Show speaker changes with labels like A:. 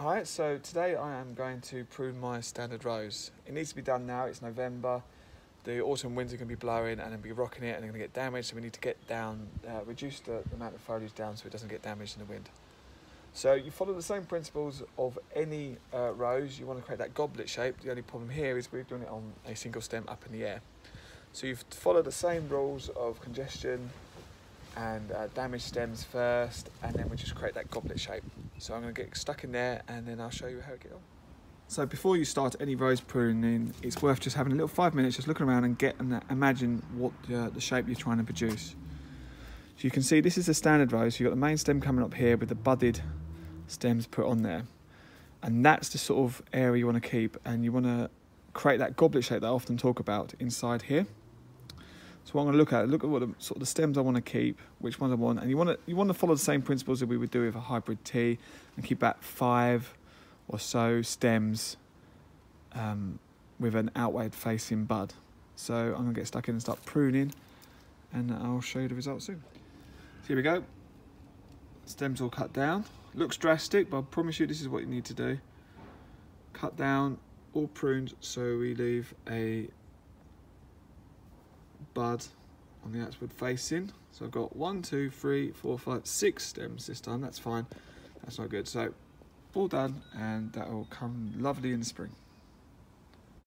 A: Alright, so today I am going to prune my standard rose. It needs to be done now, it's November. The autumn winds are going to be blowing and then be rocking it and they're going to get damaged, so we need to get down, uh, reduce the, the amount of foliage down so it doesn't get damaged in the wind. So you follow the same principles of any uh, rose, you want to create that goblet shape. The only problem here is we're doing it on a single stem up in the air. So you've followed the same rules of congestion, and uh, damage stems first and then we just create that goblet shape. So I'm going to get stuck in there and then I'll show you how it get on. So before you start any rose pruning, it's worth just having a little five minutes, just looking around and get and imagine what uh, the shape you're trying to produce. So you can see this is the standard rose. You've got the main stem coming up here with the budded stems put on there. And that's the sort of area you want to keep and you want to create that goblet shape that I often talk about inside here. So what I'm going to look at, look at what the, sort of the stems I want to keep, which ones I want, and you want to you want to follow the same principles that we would do with a hybrid tea, and keep that five or so stems um, with an outward facing bud. So I'm going to get stuck in and start pruning, and I'll show you the results soon. So here we go. Stems all cut down. Looks drastic, but I promise you this is what you need to do. Cut down, all pruned, so we leave a bud on the outward facing. So I've got one, two, three, four, five, six stems this time. That's fine. That's not good. So all done and that will come lovely in the spring.